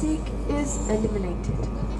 seek is eliminated.